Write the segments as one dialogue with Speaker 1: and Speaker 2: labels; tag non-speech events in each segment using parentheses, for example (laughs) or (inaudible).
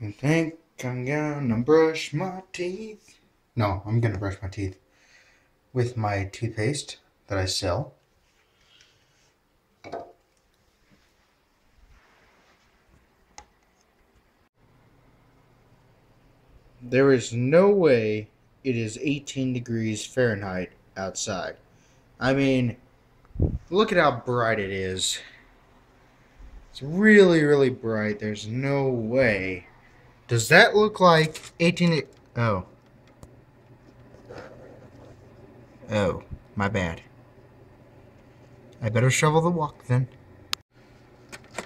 Speaker 1: I think I'm gonna brush my teeth. No, I'm gonna brush my teeth with my toothpaste that I sell. There is no way it is 18 degrees Fahrenheit outside. I mean, look at how bright it is. It's really, really bright. There's no way. Does that look like 18? Oh. Oh, my bad. I better shovel the walk then.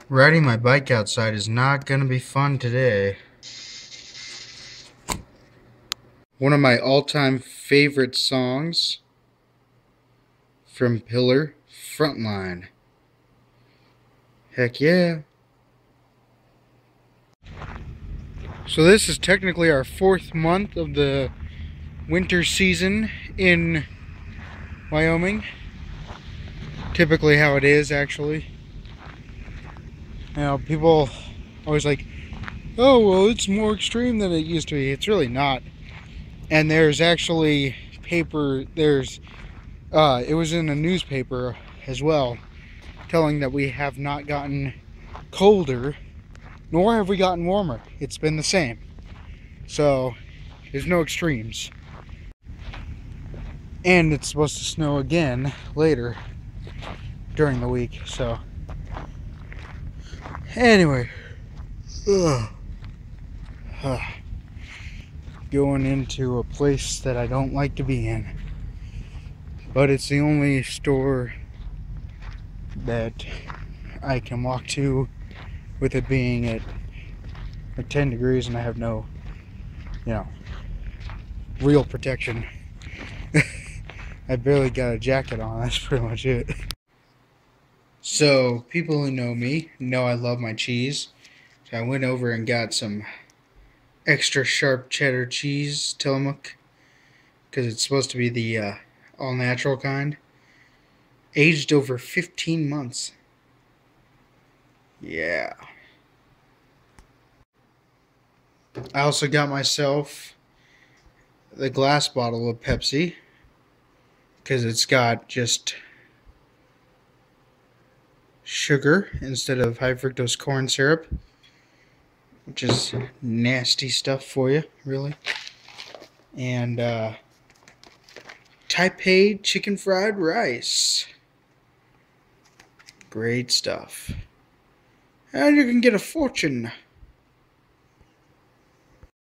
Speaker 1: Riding my bike outside is not going to be fun today. One of my all-time favorite songs from Pillar, Frontline. Heck yeah. So this is technically our fourth month of the winter season in Wyoming. Typically how it is actually. Now people always like, oh well it's more extreme than it used to be. It's really not. And there's actually paper, there's, uh, it was in a newspaper as well telling that we have not gotten colder, nor have we gotten warmer. It's been the same. So, there's no extremes. And it's supposed to snow again later during the week, so. Anyway. Ugh. Going into a place that I don't like to be in. But it's the only store that I can walk to with it being at like 10 degrees and I have no, you know, real protection. (laughs) I barely got a jacket on, that's pretty much it. So, people who know me know I love my cheese. So I went over and got some extra sharp cheddar cheese, Tillamook, because it's supposed to be the uh, all natural kind aged over 15 months. Yeah. I also got myself the glass bottle of Pepsi because it's got just sugar instead of high fructose corn syrup, which is nasty stuff for you, really. And uh, Tai Pei chicken fried rice. Great stuff. And you can get a fortune